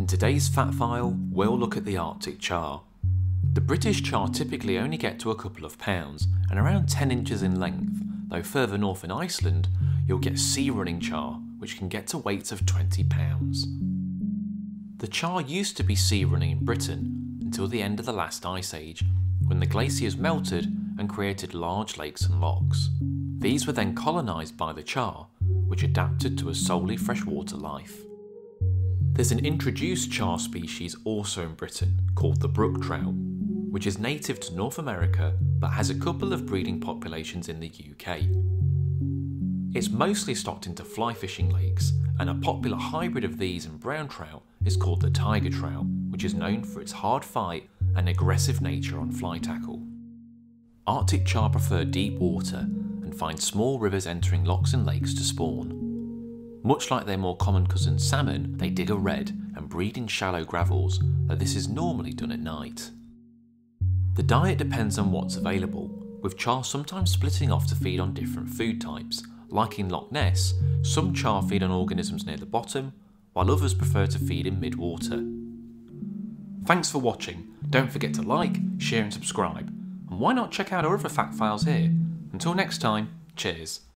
In today's Fact File, we'll look at the Arctic char. The British char typically only get to a couple of pounds and around 10 inches in length, though further north in Iceland, you'll get sea running char, which can get to weights of 20 pounds. The char used to be sea running in Britain until the end of the last ice age, when the glaciers melted and created large lakes and lochs. These were then colonised by the char, which adapted to a solely freshwater life. There's an introduced char species also in Britain called the brook trout, which is native to North America but has a couple of breeding populations in the UK. It's mostly stocked into fly fishing lakes, and a popular hybrid of these and brown trout is called the tiger trout, which is known for its hard fight and aggressive nature on fly tackle. Arctic char prefer deep water and find small rivers entering lochs and lakes to spawn. Much like their more common cousin salmon, they dig a redd and breed in shallow gravels, though this is normally done at night. The diet depends on what's available, with char sometimes splitting off to feed on different food types. Like in Loch Ness, some char feed on organisms near the bottom, while others prefer to feed in mid-water. Thanks for watching. Don't forget to like, share and subscribe. And why not check out our other fact files here? Until next time, cheers.